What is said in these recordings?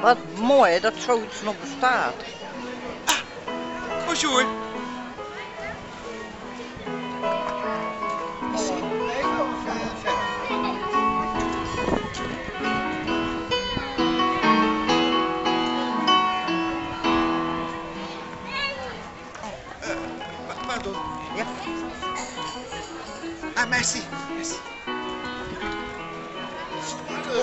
Wat mooi dat zoiets nog bestaat. Ah.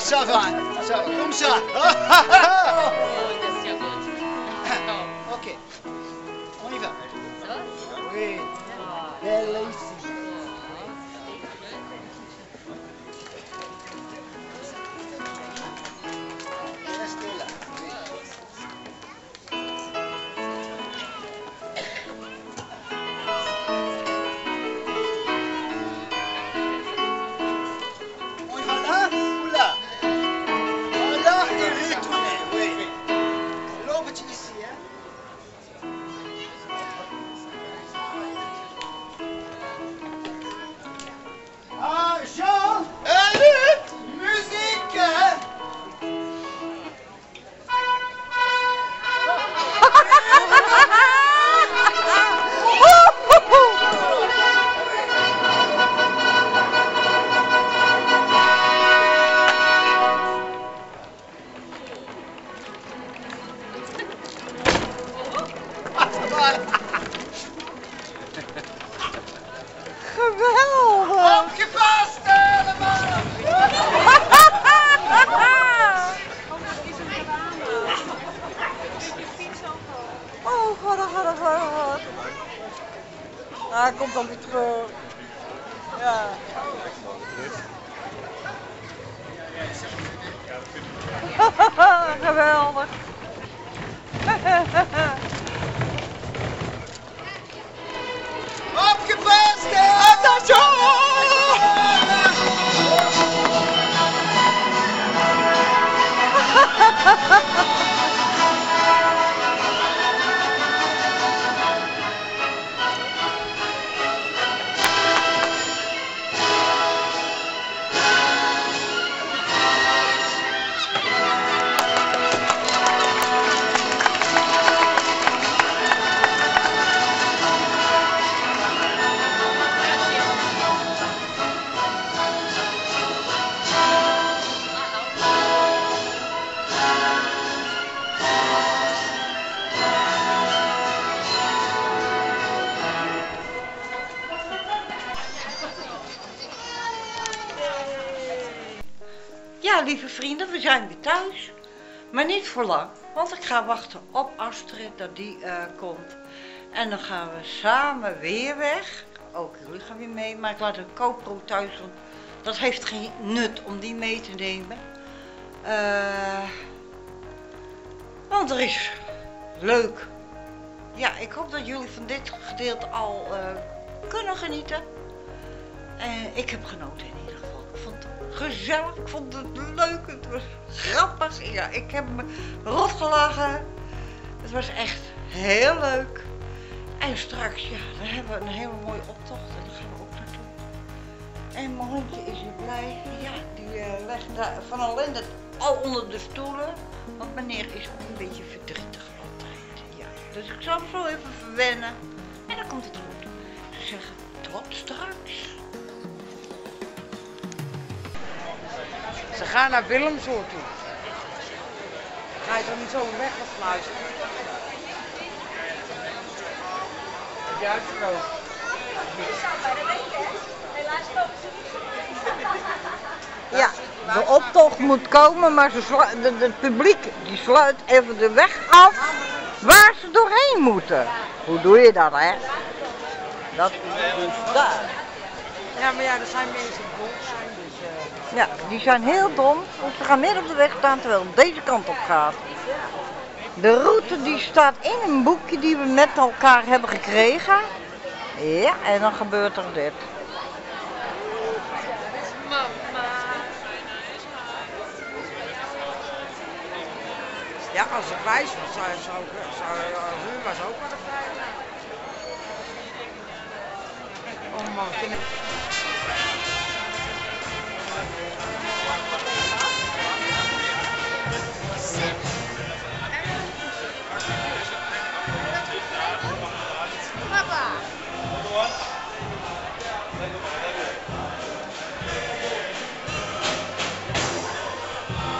ça va, ça va, comme ça. Ah, hij komt dan weer terug. Ja. Geweldig. Opgepast! Attention! Ja, lieve vrienden, we zijn weer thuis. Maar niet voor lang, want ik ga wachten op Astrid dat die eh, komt. En dan gaan we samen weer weg. Ook jullie gaan weer mee, maar ik laat de GoPro thuis, want dat heeft geen nut om die mee te nemen. Eh, want er is leuk. Ja, ik hoop dat jullie van dit gedeelte al eh, kunnen genieten. En ik heb genoten gezellig, ik vond het leuk, het was grappig. Ja, ik heb me rot gelachen. Het was echt heel leuk. En straks, ja, dan hebben we een hele mooie optocht en daar gaan we ook naartoe. En mijn hondje is weer blij. Ja, die eh, legt daar van ellende al onder de stoelen. Want meneer is ook een beetje verdrietig altijd. Ja, dus ik zal hem zo even verwennen. En dan komt het goed. Ze zeggen tot straks. Ze gaan naar Willemsoort toe. Ga je toch niet zo weg sluiten? Heb? Ja, de optocht moet komen, maar ze het publiek die sluit even de weg af waar ze doorheen moeten. Hoe doe je dat, hè? Dat is dus daar. Ja, maar ja, er zijn mensen die dom zijn, dus... Eh, ja, die zijn heel dom, want ze gaan midden op de weg staan terwijl het deze kant op gaat. De route die staat in een boekje die we met elkaar hebben gekregen. Ja, en dan gebeurt er dit. Ja, als ik wijs was, zou, zou, zou, als was ook wel een zijn. Oh man, Bye.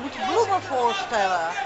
moet je bloemen voorstellen.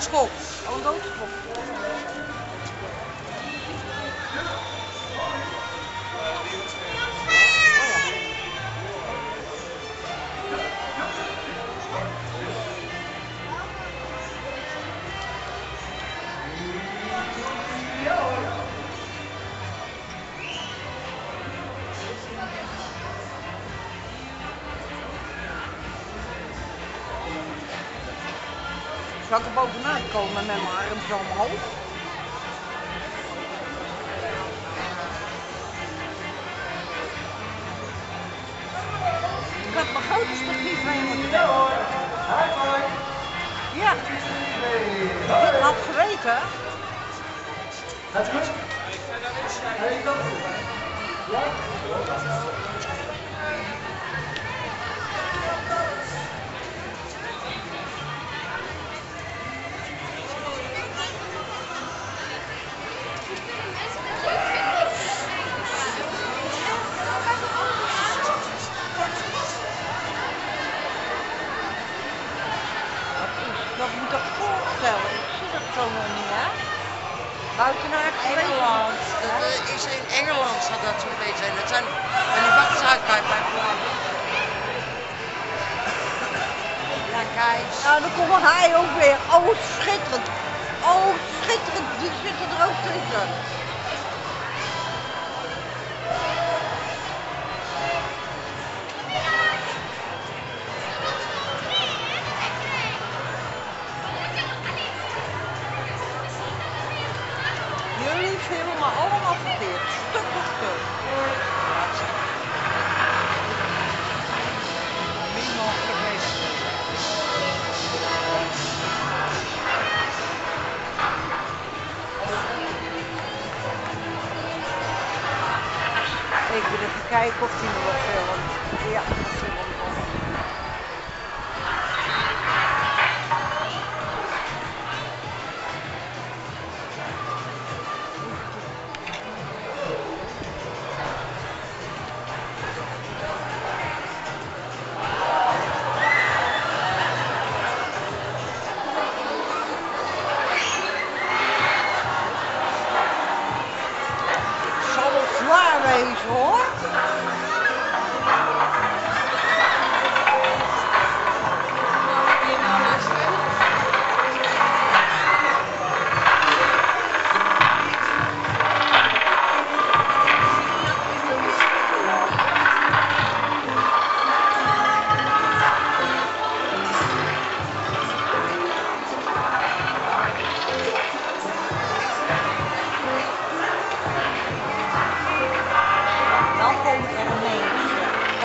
Let's go. Vamos dar. Zo omhoog? Ik had mijn foto's mee moeten nemen. Ja. Ik had geweten. Gaat het goed? Wat Niet, hè? Buitenaard Engeland. Dat eh, is in Engeland zal dat zo'n beetje zijn. Dat zijn van die bakkershuisbij bij Ja, kijk. Nou, dan komt hij ook weer. Oh, schitterend. Oh, schitterend. Die zitten er ook tussen.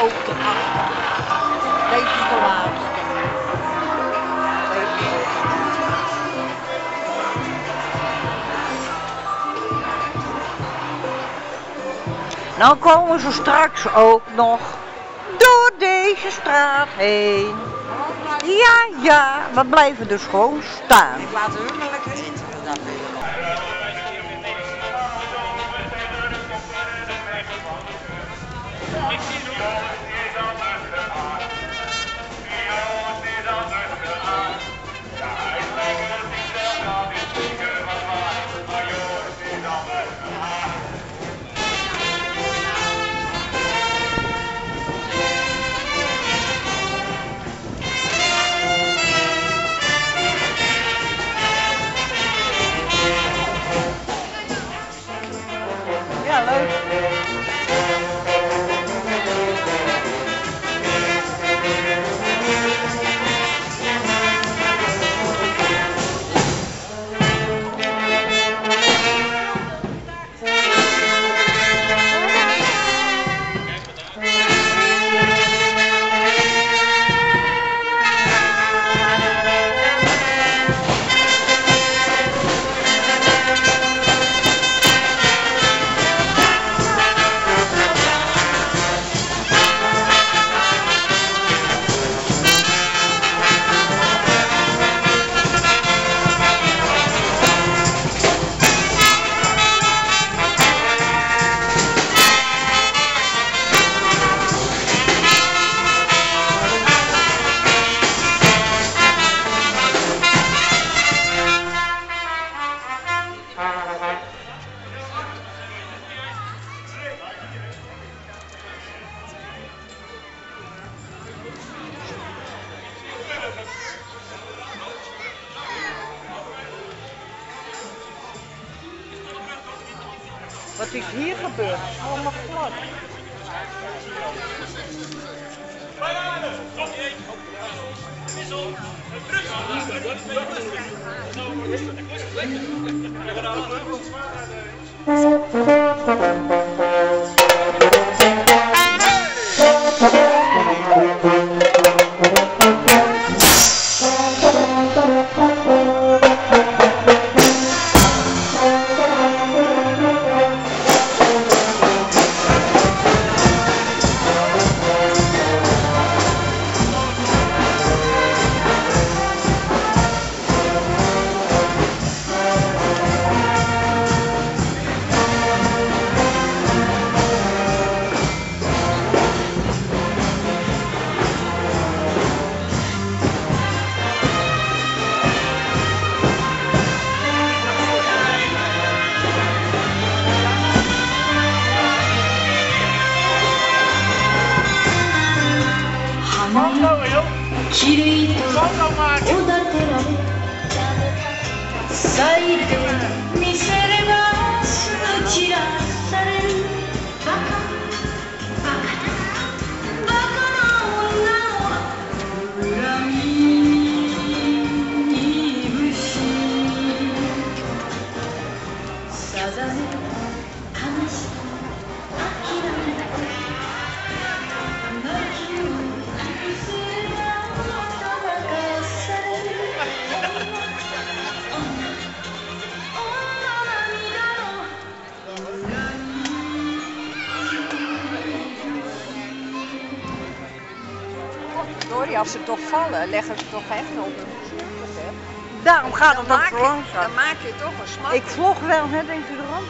Ook de achter. Deze is de laatste. Deze is de laatste. Nou komen ze straks ook nog door deze straat heen. Ja, ja, we blijven dus gewoon staan. Ik laat hun leggen ze toch echt op? Daarom gaat het Dan ook langzaam. dan maak je toch een smak. Ik vlog wel, hè, denkt u erom?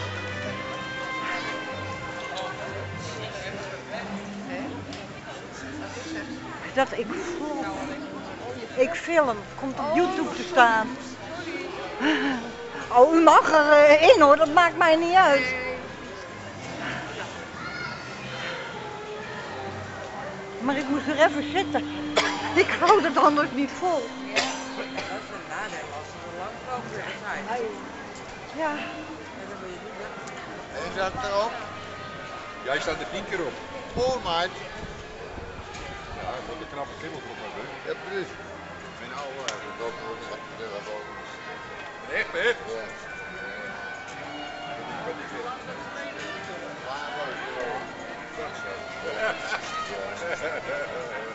Ik dacht, ik vlog. Ik film. Komt op YouTube te staan. Oh, u mag erin hoor, dat maakt mij niet uit. Maar ik moest er even zitten. Ik hou het anders niet vol. Dat is een nadeel als ze zo lang mogelijk zijn. Ja. En dan moet je niet. En staat erop? Jij staat er tien keer op. Oh, maat. Ja, ik moet een knappe klimmel erop hebben. Ja, precies. Mijn oude. Dat wordt wat er wat over. Echt, hè? Ja.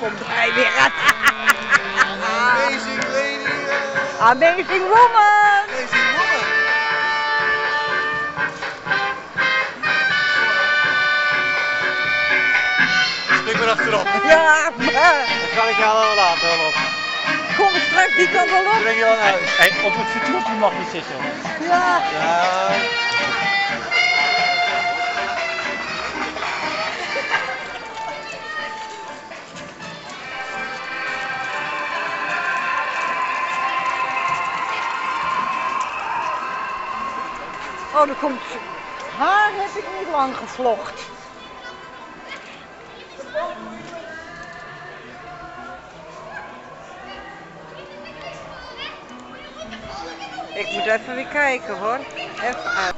komt hij weer. Amazing lady. uh, Amazing woman! Amazing woman. Stik maar achterop. Ja, maar Dat kan ik je al laten, wel op. kom straks die kant wel op. Breng je wel naar huis. Hey, op het vertoertje mag je zitten. Ja. Ja. Oh, er komt... Haar heb ik niet lang gevlocht. Ik moet even weer kijken hoor. Even uit.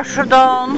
En dat was ze dan.